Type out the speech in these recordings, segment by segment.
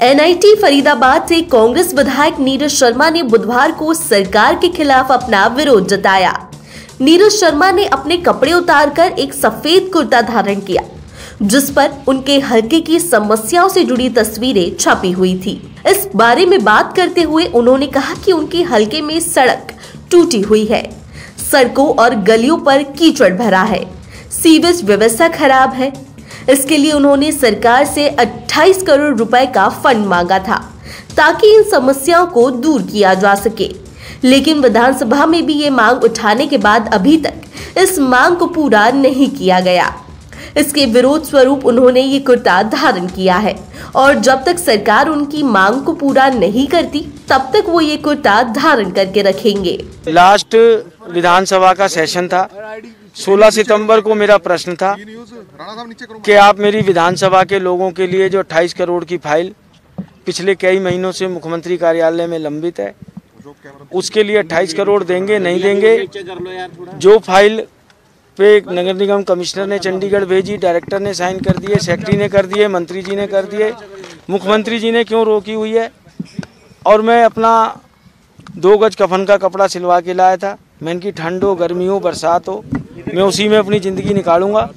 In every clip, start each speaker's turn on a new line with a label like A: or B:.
A: NIT Faridabad से कांग्रेस विधायक नीरज शर्मा ने बुधवार को सरकार के खिलाफ अपना विरोध जताया। नीरज शर्मा ने अपने कपड़े उतारकर एक सफ़ेद कुर्ता धारण किया, जिस पर उनके हल्के की समस्याओं से जुड़ी तस्वीरें छपी हुई थी। इस बारे में बात करते हुए उन्होंने कहा कि उनके हल्के में सड़क टूटी हुई है, सड़कों और गलियों पर कीचड़ भरा है। सीवेज व्यवस्था खराब है इसके लिए उन्होंने सरकार से 28 करोड़ रुपए का फंड मांगा था ताकि इन समस्याओं को दूर किया जा सके। लेकिन विधानसभा में भी ये मांग उठाने के बाद अभी तक इस मांग को पूरा नहीं किया गया। इसके विरोध स्वरूप उन्होंने ये कुर्ता धारण किया है और जब तक सरकार उनकी मांग को पूरा नहीं करती, तब तक वो ये कुर्ता धारण करके रखेंगे।
B: लास्ट विधानसभा का सेशन था। 16 सितंबर को मेरा प्रश्न था कि आप मेरी विधानसभा के लोगों के लिए जो 28 करोड़ की फ़ाइल पिछले कई महीनों से मुख्यमंत्री कार्यालय में लंबित है उसके लिए 28 करोड़ देंगे नहीं देंगे जो फ़ाइल पे नगर निगम कमिश्नर ने चंडीगढ़ भेजी डायरेक्टर ने साइन कर दिए सेक्रेटरी ने कर दिए मंत्री जी ने कर दिए मुख्यमंत्री जी ने क्यों रोकी हुई है? और मैं अपना दो गज कफन का कपड़ा सिलवा के लाया था। मैं इनकी ठंड हो गर्मी हो बरसात हो मैं उसी में अपनी ज़िंदगी निकालूँगा।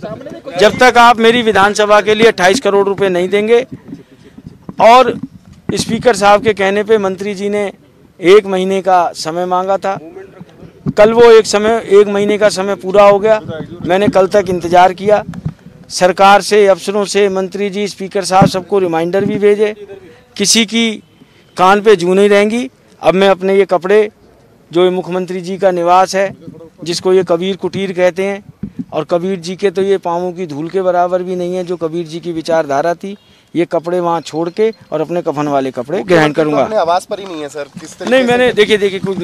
B: जब तक आप मेरी विधानसभा के लिए 28 करोड़ रुपए नहीं देंगे, और स्पीकर साहब के कहने पे मंत्री जी ने एक महीने का समय मांगा था। कल वो एक समय, एक महीने का समय पूरा हो गया। मैंने कल तक इंतज़ार किया। सरकार से, अफसरों से, मंत्री जी, स्पीकर साहब सबको रिमाइंडर भी भेजे। किसी की कान पे जू नहीं रहेंगी। अब मैं अपने ये कपड़े, जो मुख्यमंत्री जी का निवास है जिसको ये कबीर कुटीर कहते हैं और कबीर जी के तो ये पाँवों की धूल के बराबर भी नहीं है जो कबीर जी की विचारधारा थी ये कपड़े वहाँ छोड़ के और अपने कफन वाले कपड़े ग्रहण करूँगा।
C: अपने आवास पर ही नहीं है सर। किस तरीके
B: नहीं मैंने देखिए देखिए कोई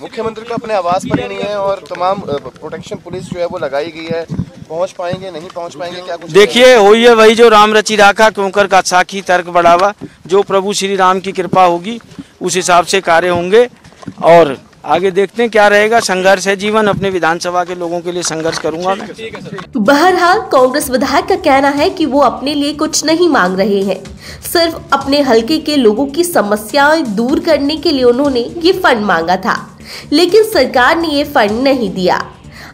C: मुख्यमंत्री को अपने आवास पर ही नहीं है और तमाम प्रोटेक्शन पुलिस जो है वो लगाई गई है। पहुँच पाएँगे नहीं पहुँच पाएँगे क्या कुछ
B: देखिए हुई है वही जो राम रचि राखा क्योंकर का साखी तर्क बढ़ावा जो प्रभु श्री राम की कृपा होगी उस हिसाब से कार्य होंगे और आगे देखते हैं क्या रहेगा। संघर्ष है जीवन। अपने विधानसभा के लोगों के लिए संघर्ष करूँगा मैं।
A: बहरहाल कांग्रेस विधायक का कहना है कि वो अपने लिए कुछ नहीं मांग रहे हैं। सिर्फ़ अपने हलके के लोगों की समस्याएँ दूर करने के लिए उन्होंने ये फंड मांगा था। लेकिन सरकार ने ये फंड नहीं दिया।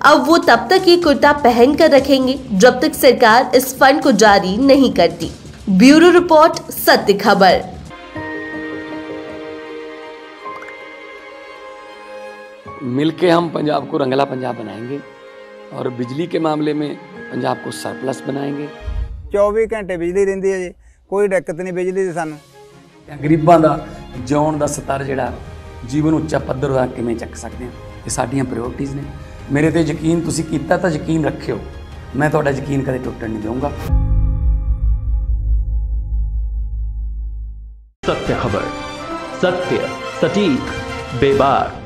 A: अब वो तब तक ये कुर्ता पहन कर रखेंगे जब तक सरकार इस फंड को जारी नहीं करती। ब्यूरो रिपोर्ट सत्य खबर।
D: मिलके हम पंजाब को रंगला पंजाब बनाएंगे और बिजली के मामले में पंजाब को सरप्लस बनाएंगे
E: 24 ਘੰਟੇ ਬਿਜਲੀ ਰਹਿੰਦੀ ਹੈ ਜੀ ਕੋਈ ਦਿੱਕਤ ਨਹੀਂ ਬਿਜਲੀ ਦੀ ਸਾਨੂੰ
D: ਜਾਂ ਗਰੀਬਾਂ ਦਾ ਜਿਉਣ ਦਾ ਸਤਰ ਜਿਹੜਾ ਜੀਵਨ ਉੱਚਾ ਪੱਧਰ ਦਾ ਕਿਵੇਂ ਚੱਕ ਸਕਦੇ ਹਾਂ ਇਹ ਸਾਡੀਆਂ ਪ੍ਰਾਇੋਰਟੀਆਂ ਨੇ ਮੇਰੇ ਤੇ ਯਕੀਨ ਤੁਸੀਂ ਕੀਤਾ ਤਾਂ ਯਕੀਨ ਰੱਖਿਓ ਮੈਂ ਤੁਹਾਡਾ ਯਕੀਨ ਕਦੇ ਟੁੱਟਣ ਨਹੀਂ ਦਊਂਗਾ
F: सत्य खबर सत्य सटीक बेबाक